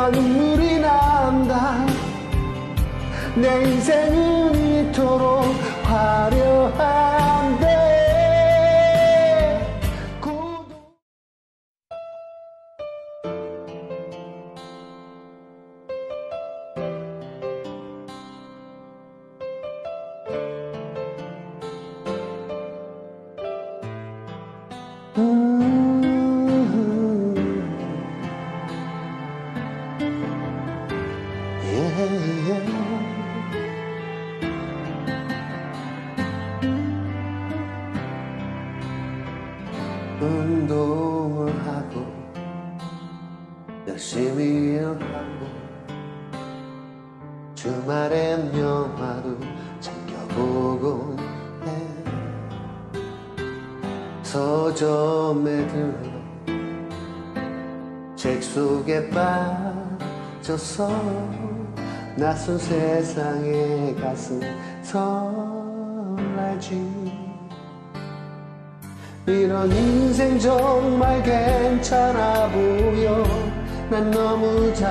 나 눈물이 난다. 내 인생은 이토록 화려한 열심히 일하고 주말엔 영화도 챙겨보곤 해. 서점에 들러 책 속에 빠져서 낯선 세상에 가슴 설레지. 이런 인생 정말 괜찮아 보여 난 너무 잘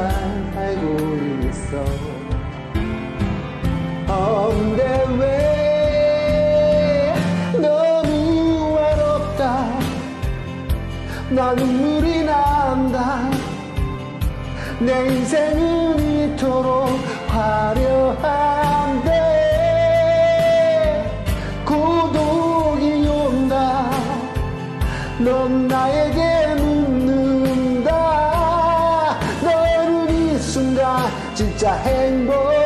알고 있어. 어, 근데 왜 너무 외롭다? 나 눈물이 난다. 내 인생은 이토록 화려한데 순간 진짜 행복하니.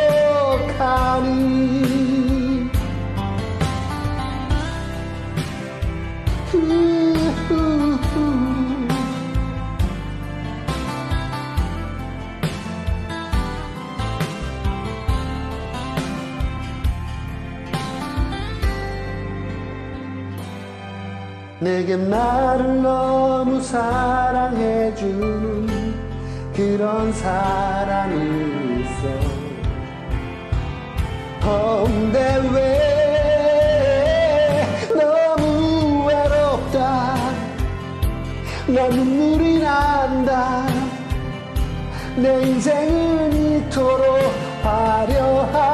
내게 나를 너무 사랑해주는 그런 사람이 있어. 어, 근데 왜 너무 외롭다? 나 눈물이 난다. 내 인생은 이토록 화려한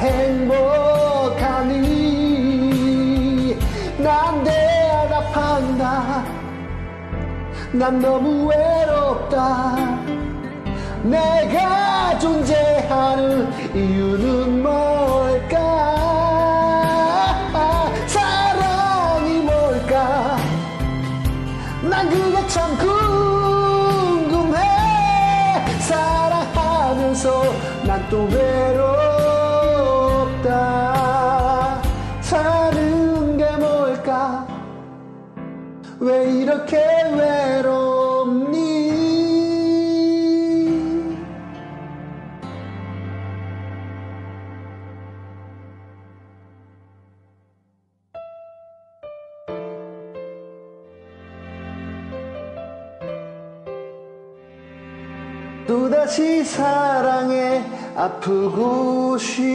행복하니 난 대답한다. 난 너무 외롭다. 내가 존재하는 이유는 뭘까? 사랑이 뭘까? 난 그게 참 궁금해. 사랑하면서 난 또 외롭다 왜 이렇게 외롭니? 또다시 사랑에 아프고 싶다.